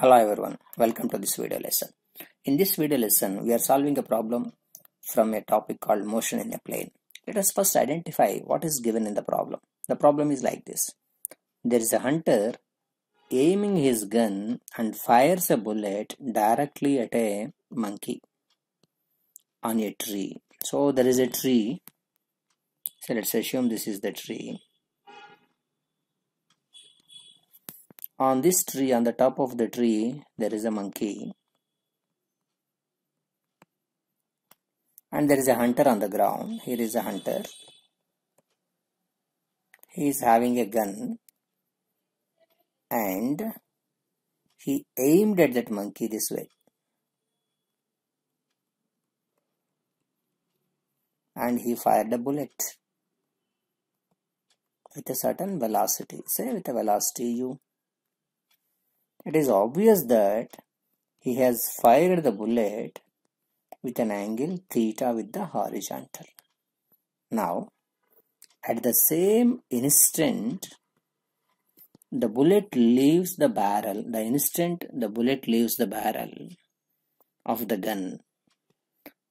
Hello everyone, welcome to this video lesson. In this video lesson, we are solving a problem from a topic called motion in a plane. Let us first identify what is given in the problem. The problem is like this. There is a hunter aiming his gun and fires a bullet directly at a monkey on a tree. So there is a tree. So let's assume this is the tree. On this tree, on the top of the tree, there is a monkey. And there is a hunter on the ground. Here is a hunter. He is having a gun. And he aimed at that monkey this way. And he fired a bullet with a certain velocity. Say with a velocity u. It is obvious that he has fired the bullet with an angle theta with the horizontal. Now, at the same instant, the bullet leaves the barrel. The instant the bullet leaves the barrel of the gun,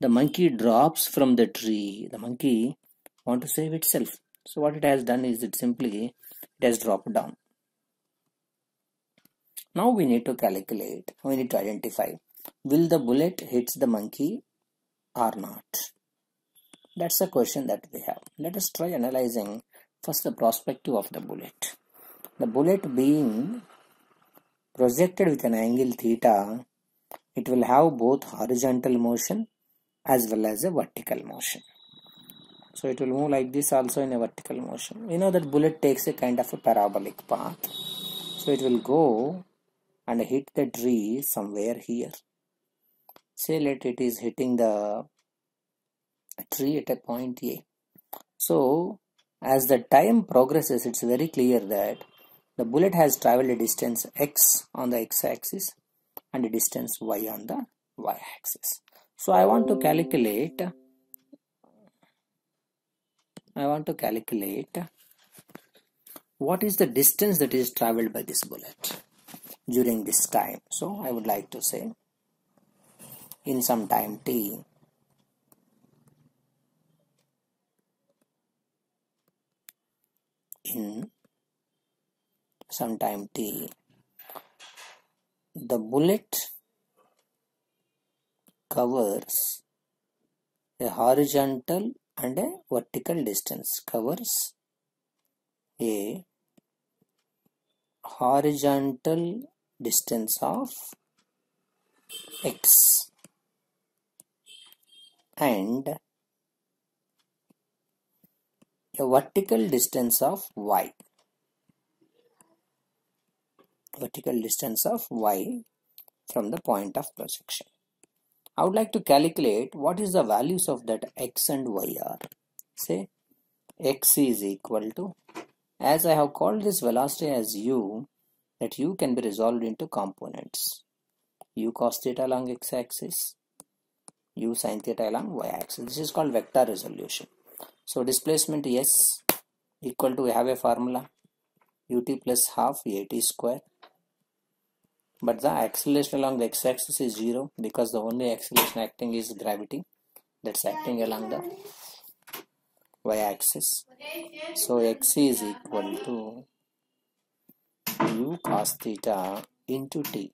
the monkey drops from the tree. The monkey want to save itself. So what it has done is it simply it has dropped down. Now we need to calculate, we need to identify, will the bullet hit the monkey or not? That's the question that we have. Let us try analyzing first the perspective of the bullet. The bullet being projected with an angle theta, it will have both horizontal motion as well as a vertical motion. So it will move like this also in a vertical motion. We know that bullet takes a kind of a parabolic path. So it will go and hit the tree somewhere here. Say let it is hitting the tree at a point A. So as the time progresses, it's very clear that the bullet has traveled a distance x on the x-axis and a distance y on the y-axis. So I want to calculate I want to calculate what is the distance that is traveled by this bullet during this time. So I would like to say in some time t in some time t the bullet covers a horizontal and a vertical distance covers a horizontal distance of x and a vertical distance of y. Vertical distance of y from the point of projection. I would like to calculate what is the values of that x and y are. Say x is equal to as I have called this velocity as u that u can be resolved into components. U cos theta along x-axis u sin theta along y-axis this is called vector resolution. So displacement s equal to we have a formula ut plus half at square. But the acceleration along the x-axis is zero because the only acceleration acting is gravity that's acting along the y-axis so x is equal to u cos theta into t.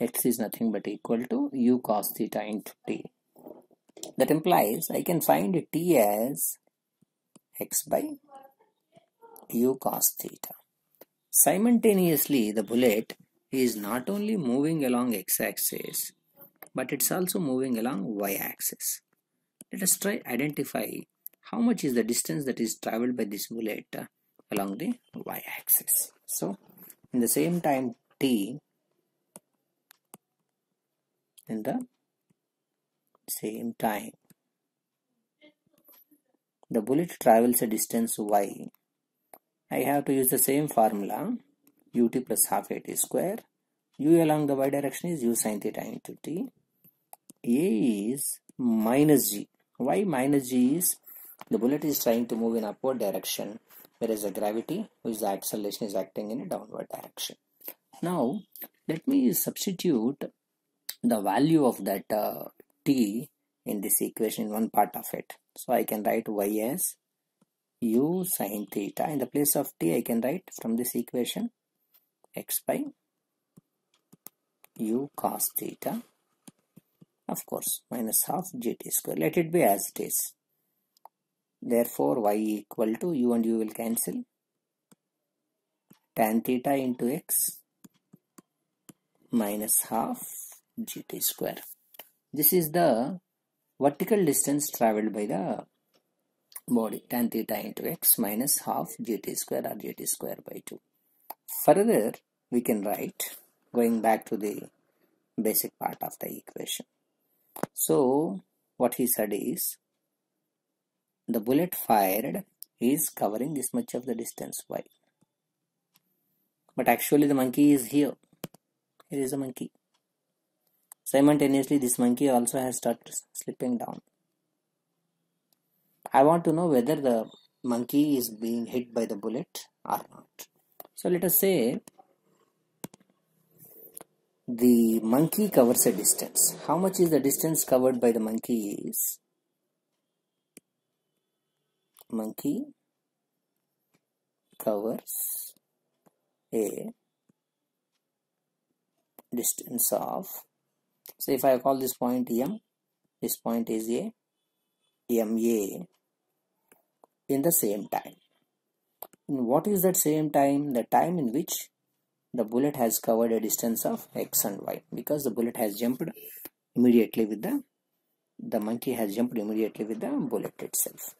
X is nothing but equal to u cos theta into t. That implies I can find t as x by u cos theta. Simultaneously the bullet is not only moving along x-axis but it's also moving along y-axis. Let us try identify how much is the distance that is traveled by this bullet along the y-axis. So in the same time t in the same time. The bullet travels a distance y. I have to use the same formula ut plus half at square. U along the y direction is u sin theta into t. A is minus g. Why minus g is the bullet is trying to move in upward direction whereas the gravity which the acceleration is acting in a downward direction. Now let me substitute the value of that uh, t in this equation in one part of it. So I can write y as u sine theta. In the place of t I can write from this equation x by u cos theta. Of course minus half gt square. Let it be as it is therefore y equal to u and u will cancel. Tan theta into x minus half gt square. This is the vertical distance traveled by the body. Tan theta into x minus half gt square or gt square by 2 further we can write going back to the basic part of the equation. So what he said is the bullet fired is covering this much of the distance. Y but actually the monkey is here. Here is a monkey. Simultaneously this monkey also has started slipping down. I want to know whether the monkey is being hit by the bullet or not. So let us say the monkey covers a distance. How much is the distance covered by the monkey is monkey covers a distance of so if I call this point M this point is a MA in the same time. What is that same time? The time in which the bullet has covered a distance of x and y. Because the bullet has jumped immediately with the the monkey has jumped immediately with the bullet itself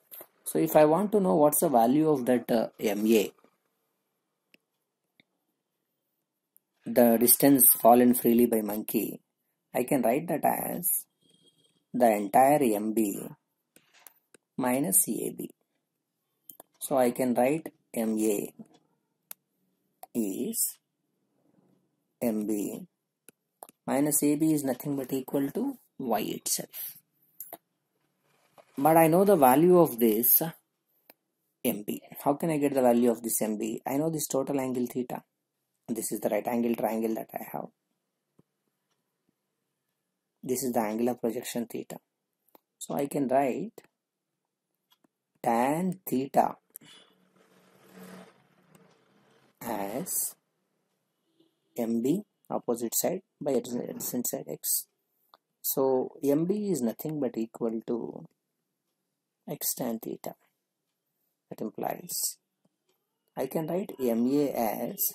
so if I want to know what's the value of that uh, MA the distance fallen freely by monkey I can write that as the entire MB minus AB so I can write MA is MB minus AB is nothing but equal to Y itself. But I know the value of this MB. How can I get the value of this MB? I know this total angle theta. This is the right angle triangle that I have. This is the angular projection theta. So I can write tan theta as mb opposite side by adjacent side x so mb is nothing but equal to x tan theta that implies I can write MA as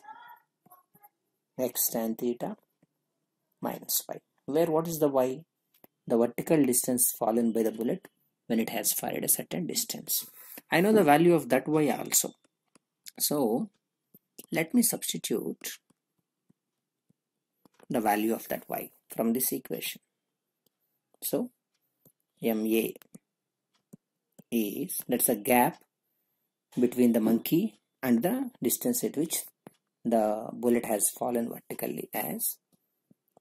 x tan theta minus y where what is the y? The vertical distance fallen by the bullet when it has fired a certain distance. I know the value of that y also. So let me substitute the value of that y from this equation. So MA is that's a gap between the monkey and the distance at which the bullet has fallen vertically as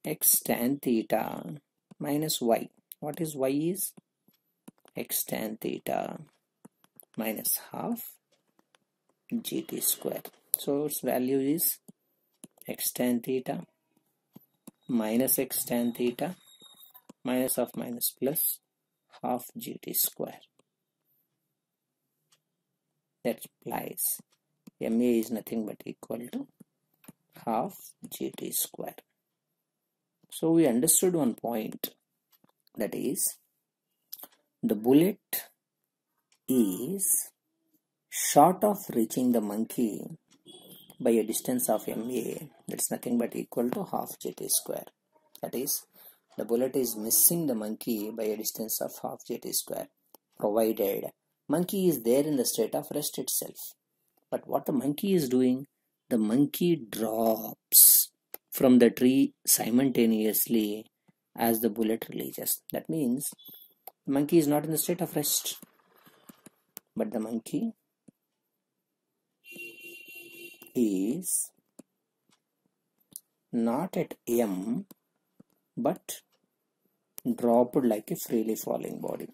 x tan theta minus y. What is y is? x tan theta minus half gt square. So its value is x tan theta minus x tan theta minus of minus plus half gt square that implies ma is nothing but equal to half gt square. So we understood one point that is the bullet is short of reaching the monkey by a distance of MA that's nothing but equal to half gt square. That is the bullet is missing the monkey by a distance of half gt square provided monkey is there in the state of rest itself. But what the monkey is doing the monkey drops from the tree simultaneously as the bullet releases. That means the monkey is not in the state of rest but the monkey is not at M but dropped like a freely falling body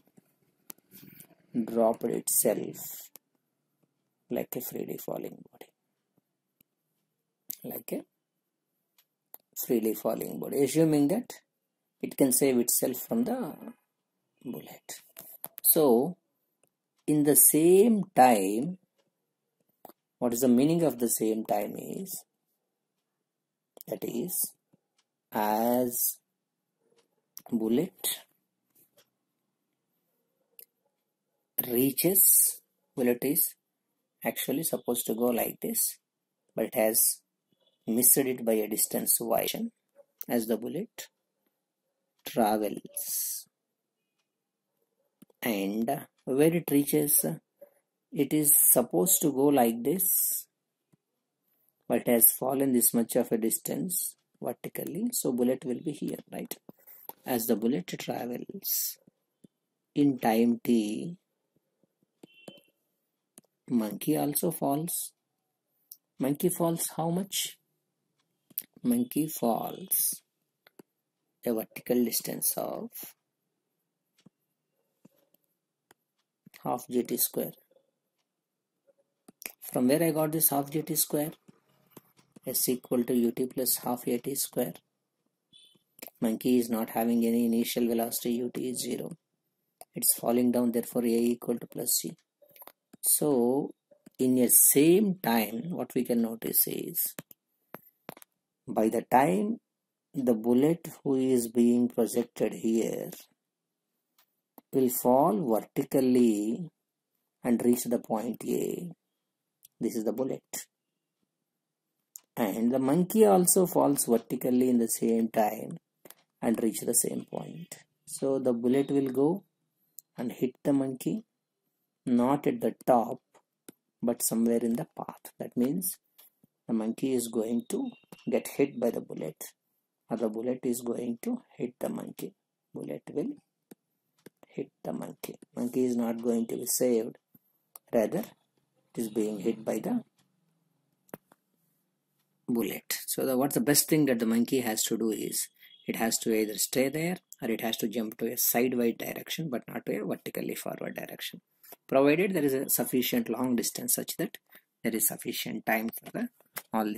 dropped itself like a freely falling body. Like a freely falling body. Assuming that it can save itself from the bullet. So in the same time what is the meaning of the same time is that is as bullet reaches bullet it is actually supposed to go like this but it has missed it by a distance y as the bullet travels. And where it reaches it is supposed to go like this but it has fallen this much of a distance vertically. So bullet will be here right? As the bullet travels in time t monkey also falls. Monkey falls how much? Monkey falls a vertical distance of half gt square. From where I got this half gt square? S equal to ut plus half at square. Monkey is not having any initial velocity. Ut is 0 it's falling down therefore a equal to plus g so in a same time what we can notice is by the time the bullet who is being projected here will fall vertically and reach the point A. This is the bullet. And the monkey also falls vertically in the same time and reach the same point. So the bullet will go and hit the monkey not at the top but somewhere in the path. That means the monkey is going to get hit by the bullet or the bullet is going to hit the monkey. Bullet will hit the monkey. Monkey is not going to be saved. Rather, it is being hit by the bullet. So the, what's the best thing that the monkey has to do is it has to either stay there or it has to jump to a sidewise direction but not to a vertically forward direction. Provided there is a sufficient long distance such that there is sufficient time for the all this